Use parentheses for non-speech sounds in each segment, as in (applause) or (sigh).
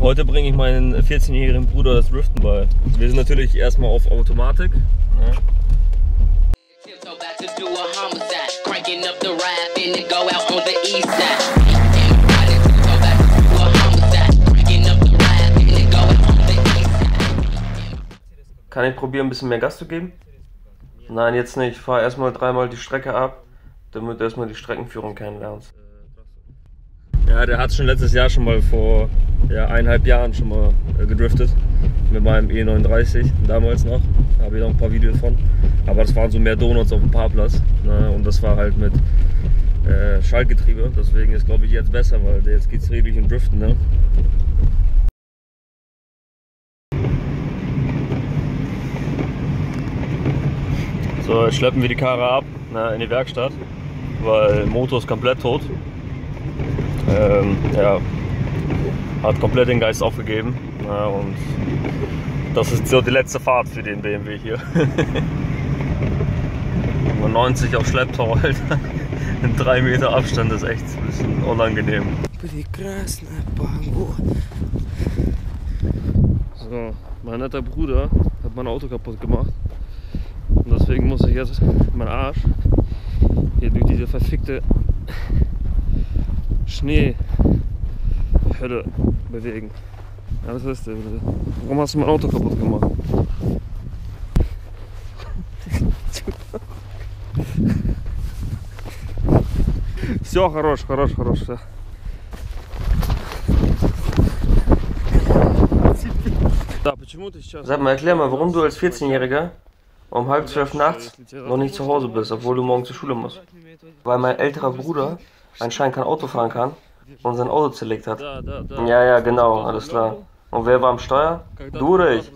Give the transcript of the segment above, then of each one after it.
Heute bringe ich meinen 14-jährigen Bruder das Driften bei. Wir sind natürlich erstmal auf Automatik. Ja. Side. Kann ich probieren, ein bisschen mehr Gas zu geben? Nein, jetzt nicht. Ich fahre erstmal dreimal die Strecke ab, damit du erstmal die Streckenführung kennenlernst. Ja, der hat schon letztes Jahr schon mal vor ja, eineinhalb Jahren schon mal äh, gedriftet. Mit meinem E39 damals noch. Da habe ich noch ein paar Videos von. Aber das waren so mehr Donuts auf dem Parkplatz. Ne? Und das war halt mit äh, Schaltgetriebe. Deswegen ist glaube ich jetzt besser, weil jetzt geht es redlich um Driften. Ne? So, jetzt schleppen wir die Karre ab ne, in die Werkstatt, weil Motor ist komplett tot ähm, ja, hat komplett den Geist aufgegeben. Ja, und das ist so die letzte Fahrt für den BMW hier. (laughs) 90 auf Schlepptau, Alter. (laughs) In 3 Meter Abstand ist echt ein bisschen unangenehm. So, mein netter Bruder hat mein Auto kaputt gemacht. Und deswegen muss ich jetzt meinen Arsch hier durch diese verfickte Schneehölle bewegen. Ja, was ist denn? Warum hast du mein Auto kaputt gemacht? (laughs) Все, хорош, хорош, хорош. всё. Да, почему ты сейчас... Sag mal, erklär mal, warum du als 14-Jähriger um halb zwölf nachts noch nicht zu Hause bist, obwohl du morgen zur Schule musst. Weil mein älterer Bruder anscheinend kein Auto fahren kann und sein Auto zerlegt hat. Ja, ja, genau, alles klar. Und wer war am Steuer? Du oder ich?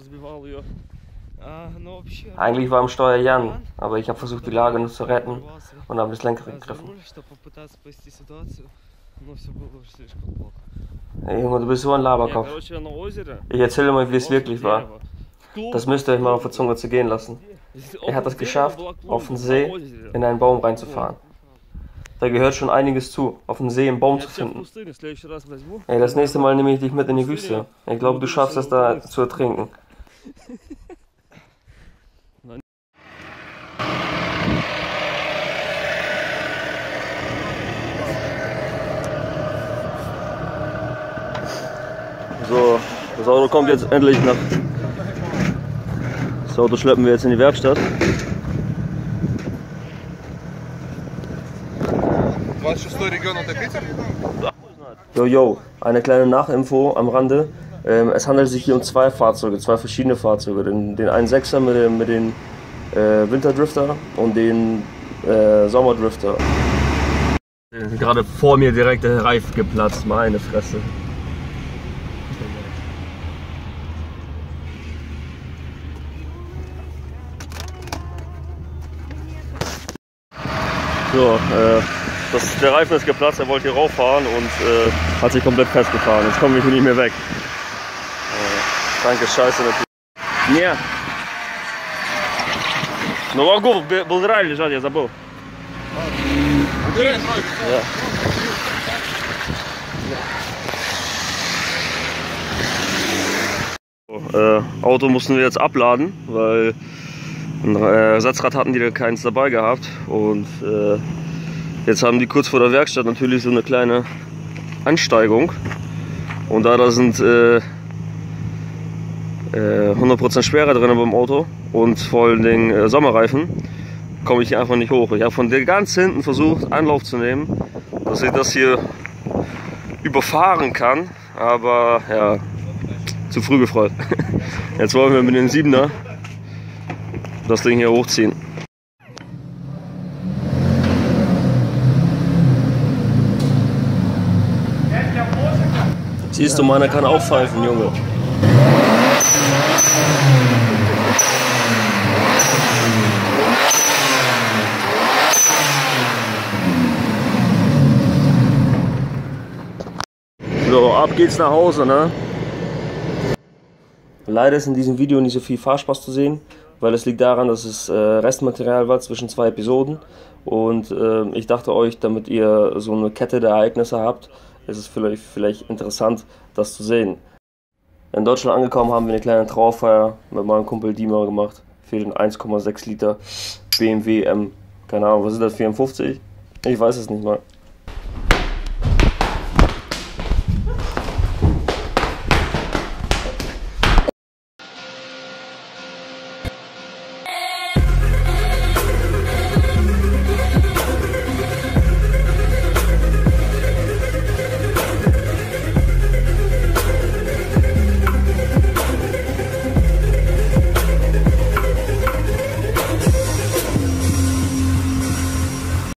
Eigentlich war am Steuer Jan, aber ich habe versucht, die Lage nur zu retten und habe das Lenkrad gegriffen. Hey Junge, du bist so ein Laberkopf. Ich erzähle mal, wie es wirklich war. Das müsst ihr euch mal auf der Zunge zu gehen lassen. Er hat es geschafft, auf den See in einen Baum reinzufahren. Da gehört schon einiges zu, auf dem See einen Baum zu finden. Ey, das nächste Mal nehme ich dich mit in die Wüste. Ich glaube, du schaffst es da zu ertrinken. So, das Auto kommt jetzt endlich nach. Das Auto schleppen wir jetzt in die Werkstatt. Yo, yo, eine kleine Nachinfo am Rande. Ähm, es handelt sich hier um zwei Fahrzeuge, zwei verschiedene Fahrzeuge. Den, den 1.6er mit dem, mit dem äh, Winterdrifter und den äh, Sommerdrifter. Äh, gerade vor mir direkt der Reif geplatzt, meine Fresse. So, äh, das, der Reifen ist geplatzt, er wollte hier rauffahren und äh, hat sich komplett festgefahren. Jetzt kommen wir hier nicht mehr weg. Äh, danke, scheiße natürlich. Не. Ну могу, был раль лежать, я забыл. Ja. So, Äh, Auto mussten wir jetzt abladen, weil ein äh, Ersatzrad hatten die da keins dabei gehabt und äh, jetzt haben die kurz vor der Werkstatt natürlich so eine kleine Ansteigung und da da sind äh, äh, 100% Schwerer drin beim Auto und vor allen Dingen äh, Sommerreifen komme ich hier einfach nicht hoch. Ich habe von der ganz hinten versucht Anlauf zu nehmen, dass ich das hier überfahren kann, aber ja, zu früh gefreut. (laughs) Jetzt wollen wir mit dem 7er das Ding hier hochziehen. Siehst du, meiner kann auch pfeifen, Junge. So, ab geht's nach Hause, ne? Leider ist in diesem Video nicht so viel Fahrspaß zu sehen, weil es liegt daran, dass es äh, Restmaterial war zwischen zwei Episoden. Und äh, ich dachte euch, damit ihr so eine Kette der Ereignisse habt, ist es vielleicht, vielleicht interessant, das zu sehen. In Deutschland angekommen haben wir eine kleine Trauerfeier mit meinem Kumpel Dima gemacht. Für den 1,6 Liter BMW M. Keine Ahnung, was ist das, 54? Ich weiß es nicht mal.